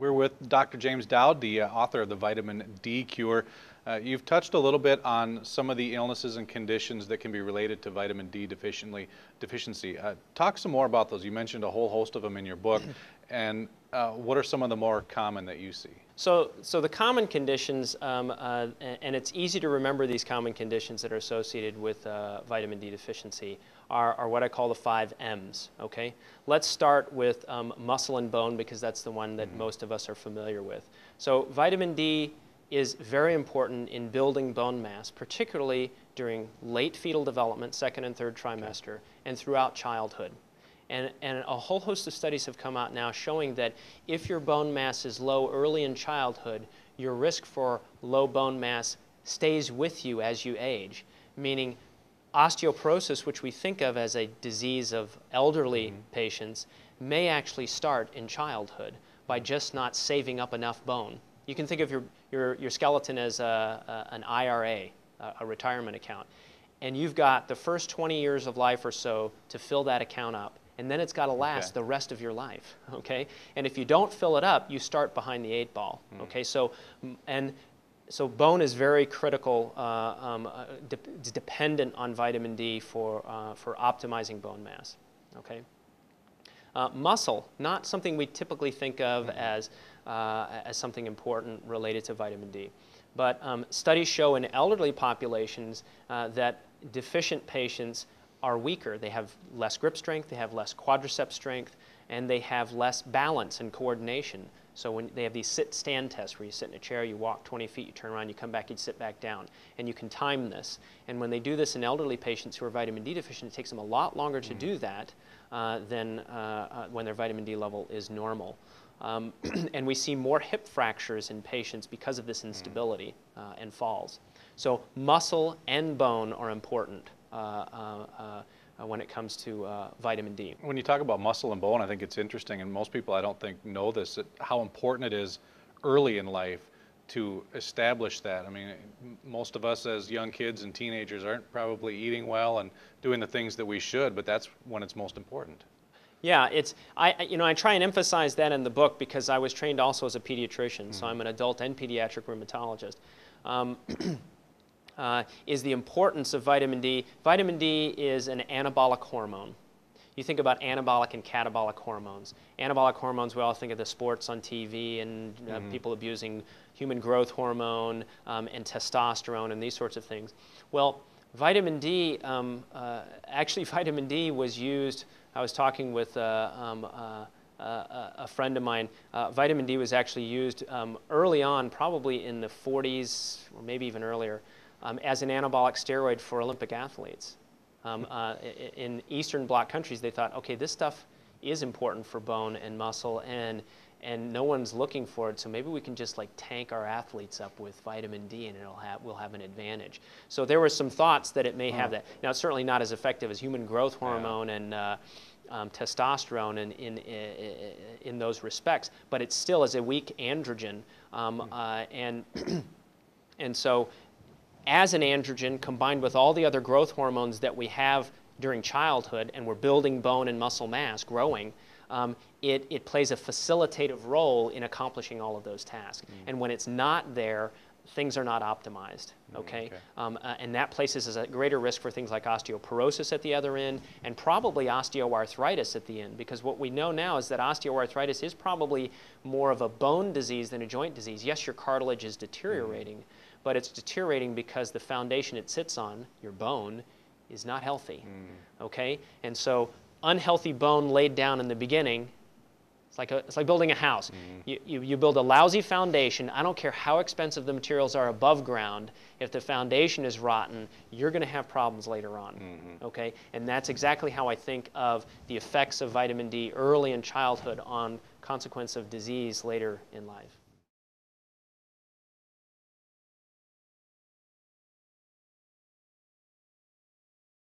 We're with Dr. James Dowd, the uh, author of the Vitamin D Cure. Uh, you've touched a little bit on some of the illnesses and conditions that can be related to vitamin D deficiency. Uh, talk some more about those. You mentioned a whole host of them in your book, and uh, what are some of the more common that you see? So, so the common conditions, um, uh, and it's easy to remember these common conditions that are associated with uh, vitamin D deficiency, are, are, what I call the five M's, okay? Let's start with um, muscle and bone because that's the one that mm -hmm. most of us are familiar with. So vitamin D is very important in building bone mass, particularly during late fetal development, second and third trimester, okay. and throughout childhood. And, and a whole host of studies have come out now showing that if your bone mass is low early in childhood, your risk for low bone mass stays with you as you age, meaning osteoporosis, which we think of as a disease of elderly mm -hmm. patients, may actually start in childhood by just not saving up enough bone. You can think of your, your, your skeleton as a, a, an IRA, a, a retirement account, and you've got the first 20 years of life or so to fill that account up and then it's got to last okay. the rest of your life, okay? And if you don't fill it up, you start behind the eight ball, mm. okay? So, and so bone is very critical, uh, um, uh, de dependent on vitamin D for, uh, for optimizing bone mass, okay? Uh, muscle, not something we typically think of mm -hmm. as, uh, as something important related to vitamin D. But um, studies show in elderly populations uh, that deficient patients are weaker. They have less grip strength, they have less quadricep strength, and they have less balance and coordination. So when they have these sit-stand tests where you sit in a chair, you walk 20 feet, you turn around, you come back, you sit back down, and you can time this. And when they do this in elderly patients who are vitamin D deficient, it takes them a lot longer to mm. do that uh, than uh, uh, when their vitamin D level is normal. Um, and we see more hip fractures in patients because of this mm. instability uh, and falls. So muscle and bone are important. Uh, uh, uh, when it comes to vitamin D. When you talk about muscle and bone, I think it's interesting, and most people I don't think know this, how important it is early in life to establish that. I mean, most of us as young kids and teenagers aren't probably eating well and doing the things that we should, but that's when it's most important. Yeah, it's I you know I try and emphasize that in the book because I was trained also as a pediatrician, mm -hmm. so I'm an adult and pediatric rheumatologist. Um, uh, is the importance of vitamin D. Vitamin D is an anabolic hormone. You think about anabolic and catabolic hormones. Anabolic hormones, we all think of the sports on TV and uh, mm -hmm. people abusing human growth hormone um, and testosterone and these sorts of things. Well, vitamin D, um, uh, actually vitamin D was used, I was talking with uh, um, uh, uh, a friend of mine, uh, vitamin D was actually used um, early on, probably in the 40s or maybe even earlier, um, as an anabolic steroid for Olympic athletes. Um, uh, in Eastern Bloc countries, they thought, okay, this stuff is important for bone and muscle, and and no one's looking for it, so maybe we can just like tank our athletes up with vitamin D, and it'll have we'll have an advantage. So there were some thoughts that it may have that. Now, it's certainly not as effective as human growth hormone yeah. and uh, um, testosterone in, in, in, those respects, but it still is a weak androgen, um, hmm. uh, and and so as an androgen combined with all the other growth hormones that we have during childhood and we're building bone and muscle mass, growing, um, it, it plays a facilitative role in accomplishing all of those tasks. Mm. And when it's not there, things are not optimized, mm, okay? okay. Um, uh, and that places us a greater risk for things like osteoporosis at the other end and probably osteoarthritis at the end because what we know now is that osteoarthritis is probably more of a bone disease than a joint disease. Yes, your cartilage is deteriorating, mm but it's deteriorating because the foundation it sits on, your bone, is not healthy. Mm. Okay? And so unhealthy bone laid down in the beginning, it's like, a, it's like building a house. Mm. You, you, you build a lousy foundation. I don't care how expensive the materials are above ground. If the foundation is rotten, you're going to have problems later on. Mm -hmm. Okay? And that's exactly how I think of the effects of vitamin D early in childhood on consequence of disease later in life.